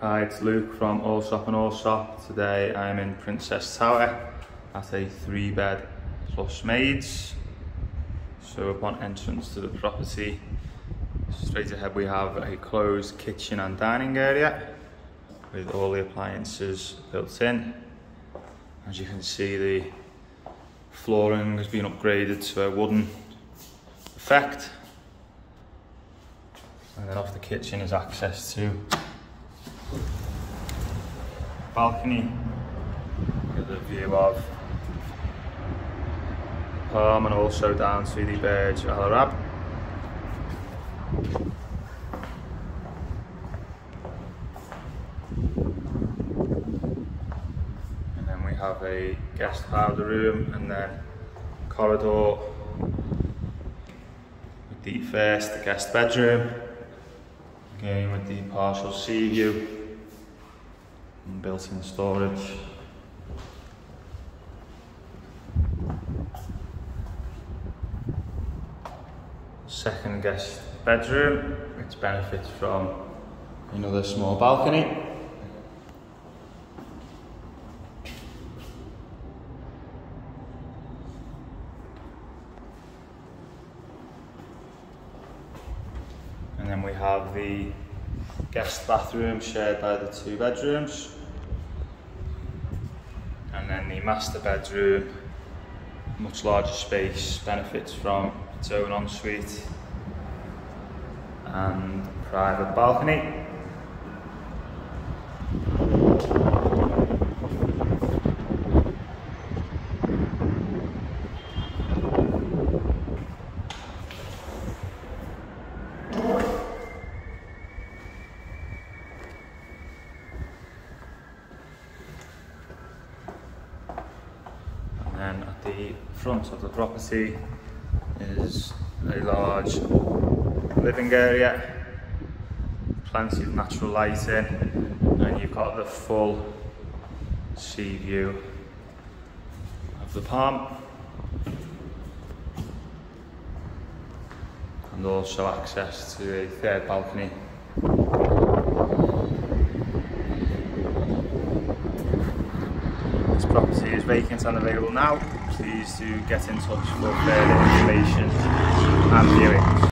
Hi, it's Luke from Allsopp and Allsopp. Today I'm in Princess Tower at a three bed plus maids. So upon entrance to the property, straight ahead we have a closed kitchen and dining area with all the appliances built in. As you can see the flooring has been upgraded to a wooden effect. And then off the kitchen is access to balcony with a view of Palm and also down to the Burj Al Arab. And then we have a guest powder room and then corridor with the first guest bedroom. Again with the partial sea view built-in storage. Second guest bedroom, which benefits from another small balcony. And then we have the guest bathroom shared by the two bedrooms. Then the master bedroom, much larger space, benefits from its own ensuite and private balcony. And at the front of the property is a large living area, plenty of natural lighting, and you've got the full sea view of the palm. And also access to a third balcony property is vacant and available now. Please do get in touch for further information and viewings.